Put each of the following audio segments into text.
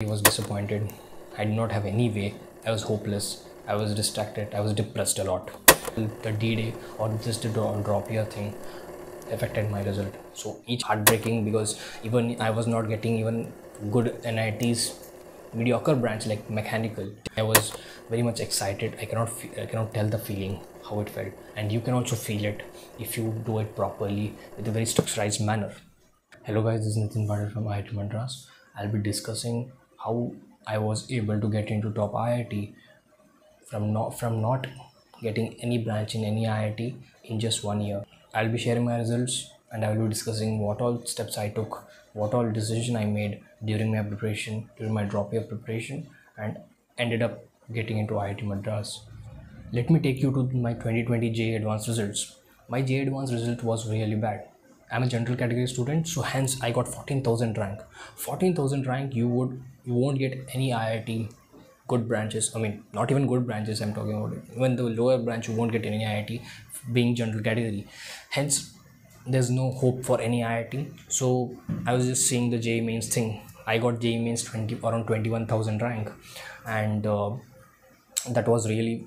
I was disappointed. I did not have any way. I was hopeless. I was distracted. I was depressed a lot. The D day or just the drop year thing affected my result. So each heartbreaking because even I was not getting even good NITs mediocre branch like mechanical. I was very much excited. I cannot I cannot tell the feeling how it felt, and you can also feel it if you do it properly with a very structured manner. Hello guys, this is Nitin Patil from IIT Madras. I'll be discussing how I was able to get into top IIT from not from not getting any branch in any IIT in just one year. I'll be sharing my results and I will be discussing what all steps I took, what all decision I made during my preparation, during my drop year preparation, and ended up getting into IIT Madras. Let me take you to my 2020 JEE Advanced results. My JEE Advanced result was really bad. I'm a general category student, so hence I got 14,000 rank. 14,000 rank, you would you won't get any IIT good branches. I mean, not even good branches. I'm talking about it. even the lower branch, you won't get any IIT being general category. Hence, there's no hope for any IIT. So I was just seeing the JEE mains thing. I got JEE mains 20 around 21,000 rank, and uh, that was really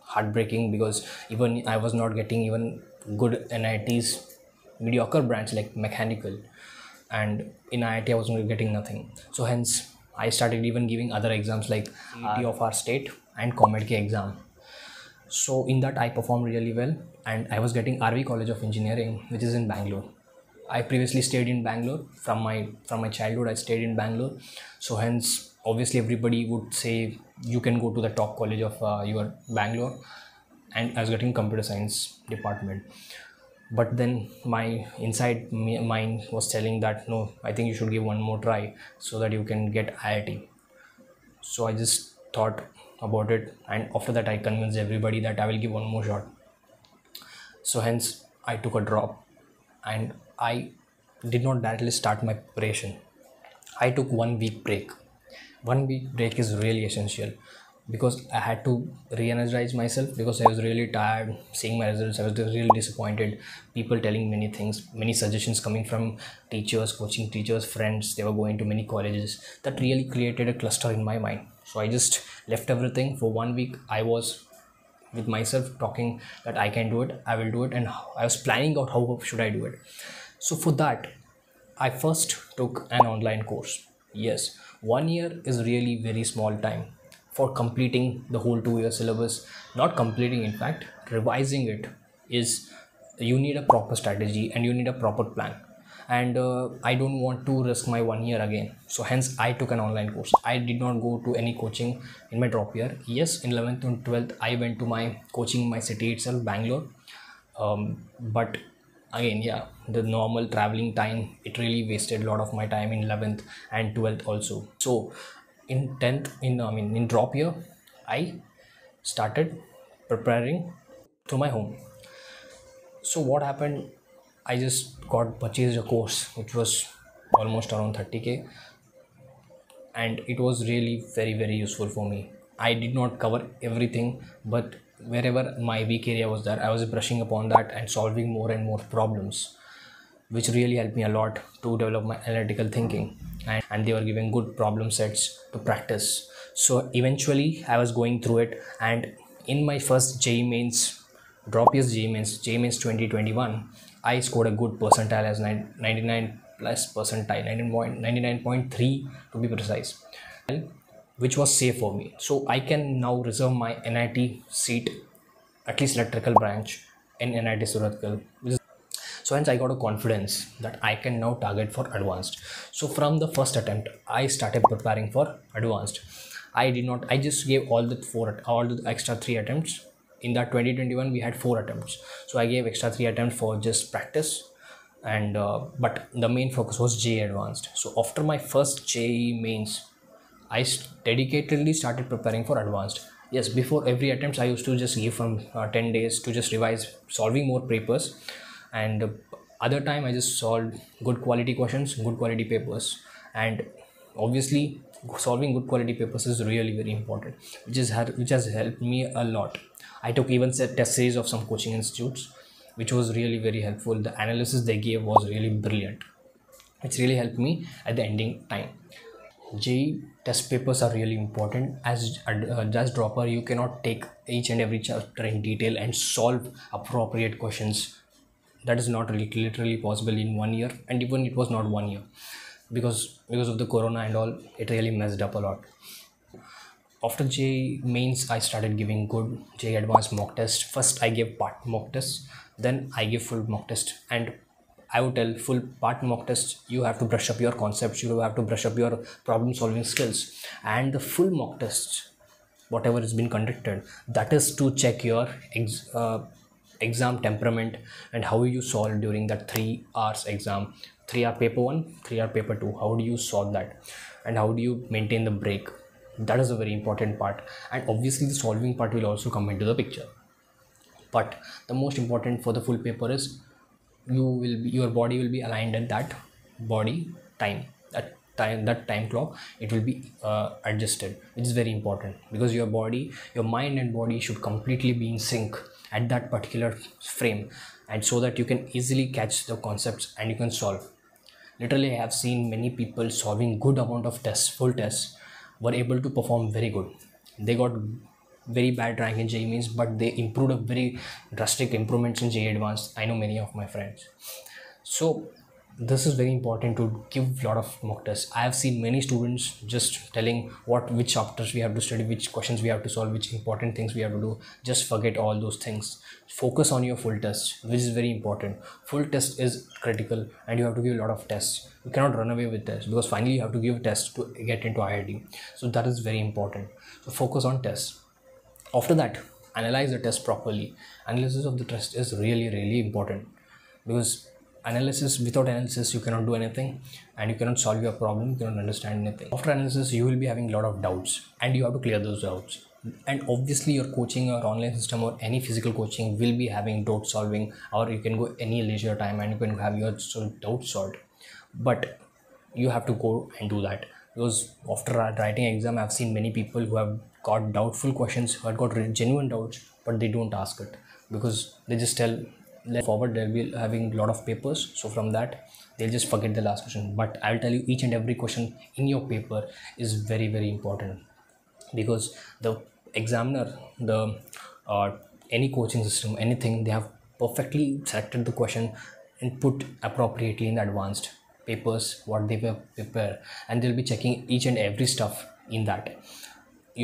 heartbreaking because even I was not getting even good NITs mediocre branch like mechanical and in IIT I was not getting nothing so hence I started even giving other exams like CET of our state and COMEDK exam. So in that I performed really well and I was getting RV College of Engineering which is in Bangalore. I previously stayed in Bangalore from my from my childhood I stayed in Bangalore. So hence obviously everybody would say you can go to the top college of uh, your Bangalore and I was getting computer science department but then my inside mind was telling that no I think you should give one more try so that you can get IIT so I just thought about it and after that I convinced everybody that I will give one more shot so hence I took a drop and I did not directly start my preparation. I took one week break. One week break is really essential because I had to re-energize myself because I was really tired seeing my results. I was really disappointed. People telling many things, many suggestions coming from teachers, coaching teachers, friends. They were going to many colleges. That really created a cluster in my mind. So I just left everything for one week. I was with myself talking that i can do it i will do it and i was planning out how should i do it so for that i first took an online course yes one year is really very small time for completing the whole two year syllabus. Not completing in fact revising it is you need a proper strategy and you need a proper plan. And uh, i don't want to risk my one year again. So hence i took an online course. I did not go to any coaching in my drop year. Yes in 11th and 12th i went to my coaching in my city itself bangalore. Um, but again yeah the normal traveling time it really wasted a lot of my time in 11th and 12th also. So in 10th in i mean in drop year i started preparing to my home. So what happened? I just got purchased a course which was almost around 30k and it was really very very useful for me. I did not cover everything but wherever my weak area was there i was brushing upon that and solving more and more problems which really helped me a lot to develop my analytical thinking and, and they were giving good problem sets to practice. So eventually i was going through it and in my first JEE mains drop year's JEE mains JEE mains 2021 i scored a good percentile as 99 plus percentile 99.3 to be precise which was safe for me. So i can now reserve my nit seat at least electrical branch in nit surathkal which is so hence i got a confidence that i can now target for advanced. So from the first attempt i started preparing for advanced. I did not i just gave all the four all the extra three attempts. In that 2021 we had four attempts. So i gave extra three attempts for just practice. And uh, but the main focus was JEE advanced. So after my first JEE mains I dedicatedly started preparing for advanced. Yes, before every attempt, I used to just give from uh, 10 days to just revise, solving more papers. And uh, other time, I just solved good quality questions, good quality papers. And obviously, solving good quality papers is really very important, which, is, which has helped me a lot. I took even set test series of some coaching institutes, which was really very helpful. The analysis they gave was really brilliant, it's really helped me at the ending time JEE test papers are really important. As a just dropper, you cannot take each and every chapter in detail and solve appropriate questions. That is not really literally possible in one year, and even it was not one year because because of the corona and all, it really messed up a lot. After j mains, I started giving good j advanced mock test. First, I gave part mock test, then I give full mock test, and I would tell full part mock test, you have to brush up your concepts, you have to brush up your problem solving skills. And the full mock test, whatever has been conducted, that is to check your ex- uh, exam temperament and how you solve during that three hours exam. Three hour paper one, three hour paper two. How do you solve that? And how do you maintain the break? That is a very important part. And obviously, the solving part will also come into the picture. But the most important for the full paper is you will be, your body will be aligned at that body time that time that time clock it will be uh, adjusted it is very important because your body your mind and body should completely be in sync at that particular frame and so that you can easily catch the concepts and you can solve literally i have seen many people solving good amount of tests full tests were able to perform very good they got very bad rank in JEE mains, but they improved a very drastic improvements in JEE advanced. I know many of my friends. So this is very important to give a lot of mock tests. I have seen many students just telling what which chapters we have to study, which questions we have to solve, which important things we have to do. Just forget all those things. Focus on your full test, which is very important. Full test is critical, and you have to give a lot of tests. You cannot run away with tests because finally you have to give tests to get into IIT. So that is very important. So focus on tests after that analyze the test properly analysis of the test is really really important because analysis without analysis you cannot do anything and you cannot solve your problem you cannot understand anything. After analysis you will be having a lot of doubts and you have to clear those doubts. And obviously your coaching or online system or any physical coaching will be having doubt solving or you can go any leisure time and you can have your doubt solved. But you have to go and do that. Because after writing exam i've seen many people who have got doubtful questions who had got genuine doubts but they don't ask it because they just tell forward they'll be having a lot of papers. So from that they'll just forget the last question. But i'll tell you each and every question in your paper is very very important. Because the examiner the uh, any coaching system anything they have perfectly selected the question and put appropriately in advanced papers what they were prepare and they'll be checking each and every stuff in that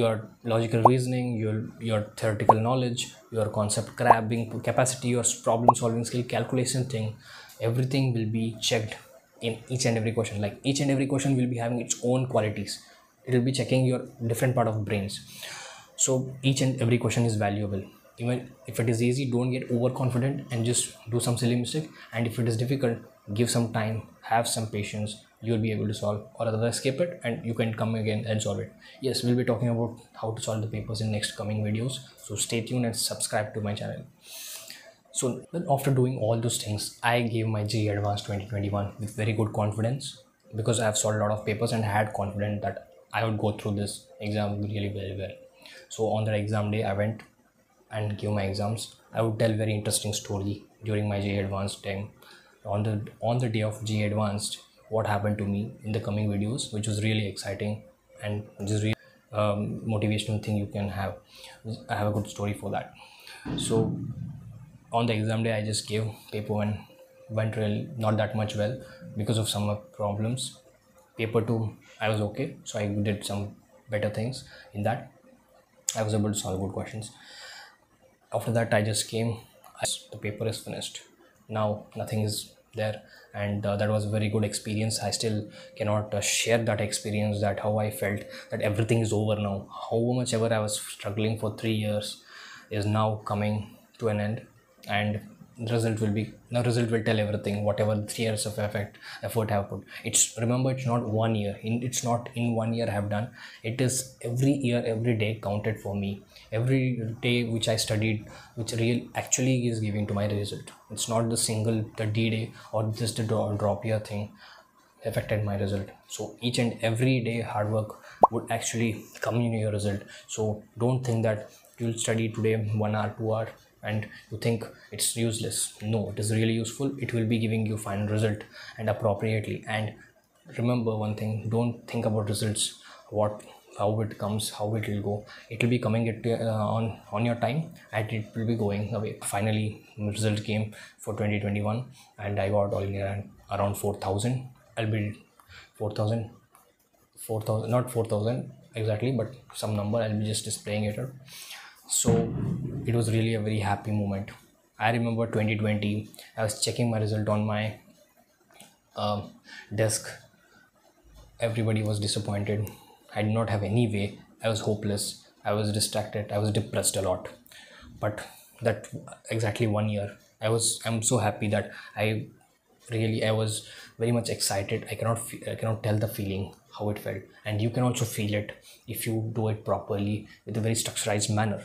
your logical reasoning your your theoretical knowledge your concept grabbing capacity your problem solving skill calculation thing everything will be checked in each and every question. Like each and every question will be having its own qualities. It will be checking your different part of brains. So each and every question is valuable. Even if it is easy don't get overconfident and just do some silly mistake. And if it is difficult give some time have some patience you'll be able to solve or otherwise skip it and you can come again and solve it. Yes we'll be talking about how to solve the papers in next coming videos so stay tuned and subscribe to my channel. So then after doing all those things i gave my JEE advanced 2021 with very good confidence because i have solved a lot of papers and had confidence that i would go through this exam really very well. So on that exam day i went and gave my exams. I would tell very interesting story during my JEE advanced time. On the on the day of JEE advanced what happened to me in the coming videos which was really exciting and just really um, motivational thing you can have. I have a good story for that. So on the exam day i just gave paper one went really not that much well because of some problems. Paper two i was okay so i did some better things in that. I was able to solve good questions. After that i just came the paper is finished. Now nothing is there. And uh, that was a very good experience. I still cannot uh, share that experience that how i felt that everything is over now. How much ever i was struggling for 3 years is now coming to an end. And the result will be the result will tell everything whatever three years of effect effort I have put. It's remember it's not one year. In it's not in one year I have done. It is every year every day counted for me every day which I studied which real actually is giving to my result. It's not the single the D day or just the drop year thing affected my result. So each and every day hard work would actually come in your result. So don't think that you'll study today one hour two hour and you think it's useless. No it is really useful. It will be giving you final result and appropriately. And remember one thing don't think about results. What how it comes how it will go. It will be coming at, uh, on on your time and it will be going away. Finally result came for 2021 and i got all in around 4000 i'll be 4000 4000 not 4000 exactly but some number. I'll be just displaying it so it was really a very happy moment. I remember 2020 i was checking my result on my uh, desk. Everybody was disappointed i did not have any way. I was hopeless. I was distracted. I was depressed a lot. But that exactly one year i was i'm so happy that i really i was very much excited. I cannot i cannot tell the feeling how it felt. And you can also feel it if you do it properly with a very structured manner.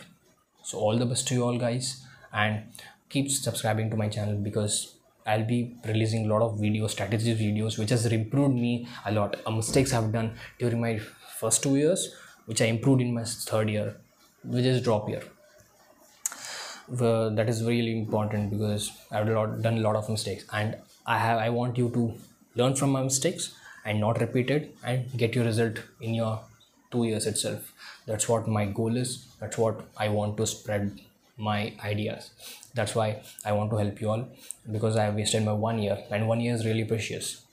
So all the best to you all guys. And keep subscribing to my channel because I'll be releasing a lot of videos, strategy videos, which has improved me a lot. Uh, mistakes I've done during my first two years, which I improved in my third year, which is drop year. that is really important because I've done a lot of mistakes, and I have I want you to learn from my mistakes and not repeat it and get your result in your two years itself. That's what my goal is. That's what i want to spread my ideas. That's why i want to help you all because i have wasted my one year and one year is really precious.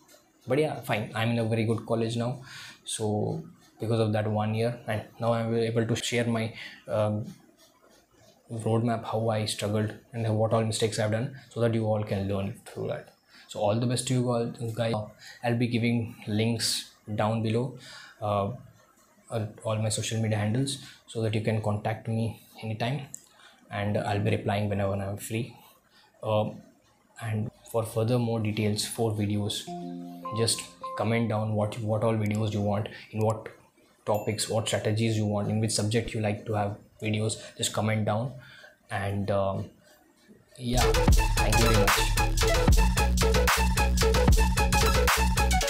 But yeah fine. I'm in a very good college now. So because of that one year. And now i'm able to share my um, roadmap how i struggled and what all mistakes i've done so that you all can learn through that. So all the best to you all guys. I'll be giving links down below uh, all my social media handles so that you can contact me anytime. And i'll be replying whenever i'm free. Um, and for further more details for videos just comment down what what all videos you want in what topics what strategies you want in which subject you like to have videos just comment down. And um, yeah thank you very much.